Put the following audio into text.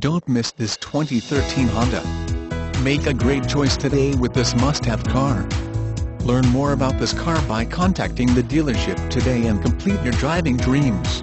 Don't miss this 2013 Honda. Make a great choice today with this must-have car. Learn more about this car by contacting the dealership today and complete your driving dreams.